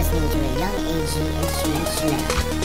listening to a young AG instrument.